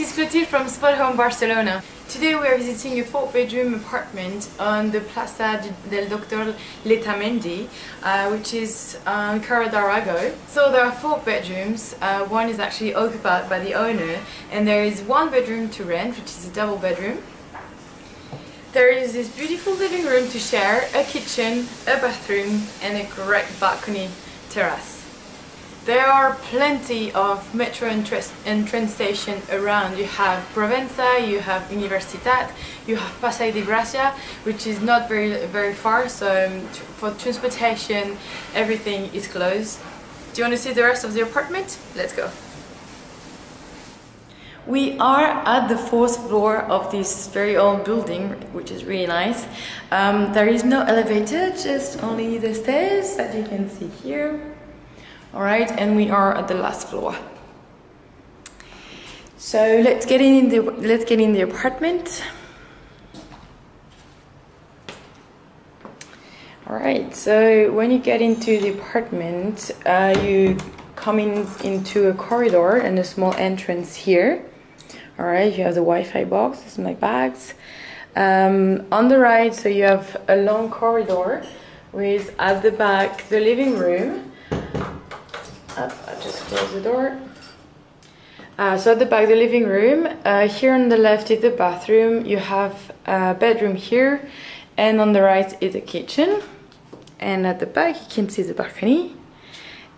is Clotilde from Spotahome Barcelona. Today we are visiting a four bedroom apartment on the Plaza del Doctor Letamendi, uh, which is on Carrer d'Aragó. So there are four bedrooms, uh, one is actually occupied by the owner and there is one bedroom to rent, which is a double bedroom. There is this beautiful living room to share, a kitchen, a bathroom and a great balcony terrace. There are plenty of metro and, train stations around. You have Provenza, you have Universitat, you have Passeig de Gracia, which is not very very far. So um, for transportation, everything is close. Do you want to see the rest of the apartment? Let's go. We are at the fourth floor of this very old building, which is really nice. Um, there is no elevator, just only the stairs that you can see here. All right, and we are at the last floor. So let's get in the let's get in the apartment. All right, so when you get into the apartment, uh, you come in into a corridor and a small entrance here. All right, you have the Wi-Fi box. This is my bags. Um, on the right, so you have a long corridor with at the back the living room up. I'll just close the door. Uh, so at the back, the living room. Uh, here on the left is the bathroom. You have a bedroom here, and on the right is the kitchen. And at the back, you can see the balcony.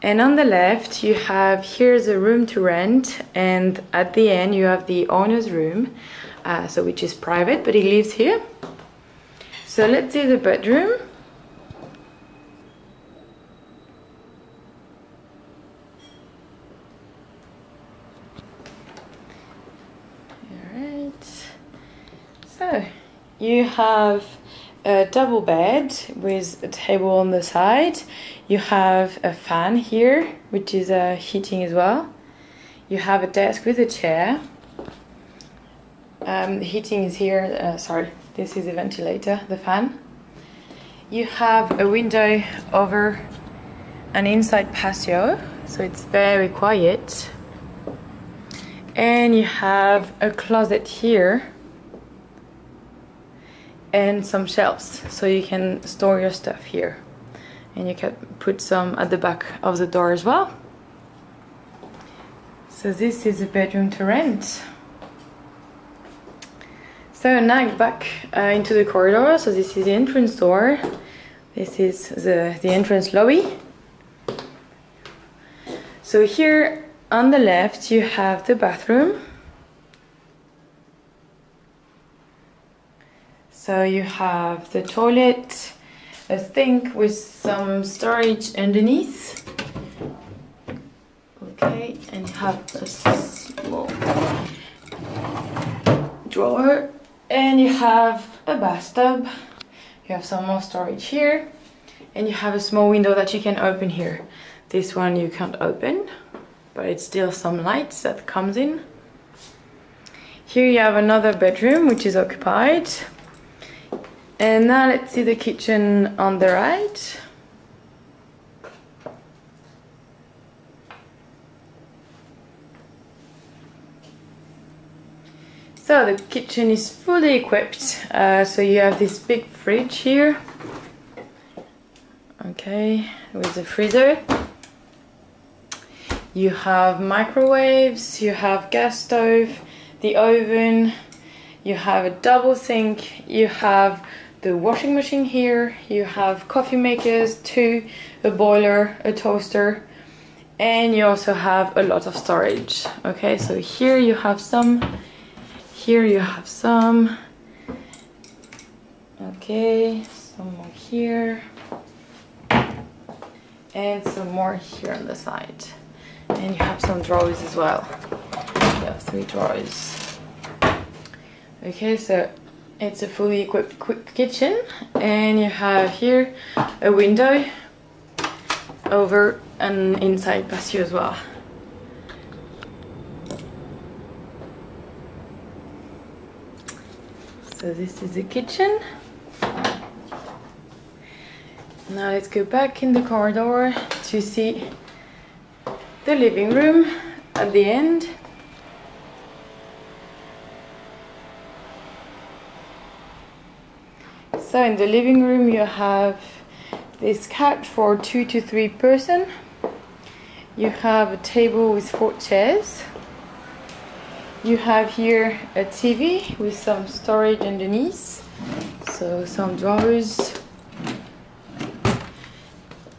And on the left, you have here's a room to rent, and at the end, you have the owner's room, uh, so which is private, but he lives here. So let's see the bedroom. So you have a double bed with a table on the side. You have a fan here, which is uh, heating as well. You have a desk with a chair. Um, the heating is here. Uh, sorry, this is a ventilator, the fan. You have a window over an inside patio, so it's very quiet. And you have a closet here and some shelves. So you can store your stuff here. And you can put some at the back of the door as well. So this is a bedroom to rent. So now back uh, into the corridor. So this is the entrance door. This is the, the entrance lobby. So here on the left you have the bathroom So you have the toilet, a sink with some storage underneath. Okay, and you have a small drawer and you have a bathtub. You have some more storage here and you have a small window that you can open here. This one you can't open, but it's still some lights that comes in. Here you have another bedroom which is occupied and now let's see the kitchen on the right. So the kitchen is fully equipped. Uh, so you have this big fridge here. Okay, with the freezer. You have microwaves, you have gas stove, the oven, you have a double sink, you have the washing machine here, you have coffee makers, two, a boiler, a toaster, and you also have a lot of storage. Okay, so here you have some, here you have some, okay, some more here, and some more here on the side. And you have some drawers as well. You have three drawers. Okay, so it's a fully equipped kitchen and you have here a window over an inside patio as well. So this is the kitchen. Now let's go back in the corridor to see the living room at the end. So in the living room you have this couch for two to three person. You have a table with four chairs. You have here a TV with some storage underneath. So some drawers.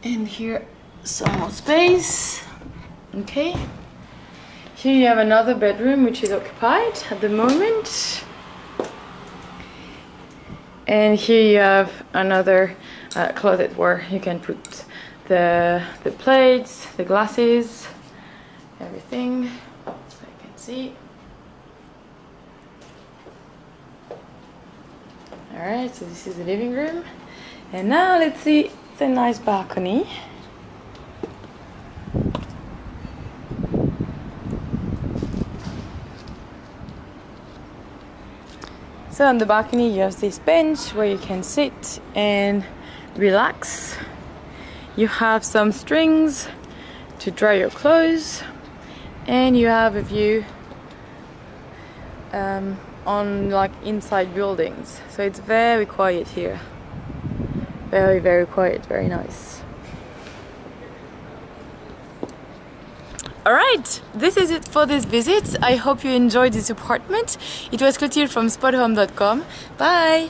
And here some more space. Okay. Here you have another bedroom which is occupied at the moment. And here you have another uh, closet where you can put the, the plates, the glasses, everything, so you can see. Alright, so this is the living room. And now let's see the nice balcony. So on the balcony you have this bench where you can sit and relax. You have some strings to dry your clothes and you have a view um, on like inside buildings. So it's very quiet here. Very, very quiet, very nice. Alright, this is it for this visit. I hope you enjoyed this apartment. It was Clotilde from spotahome.com. Bye!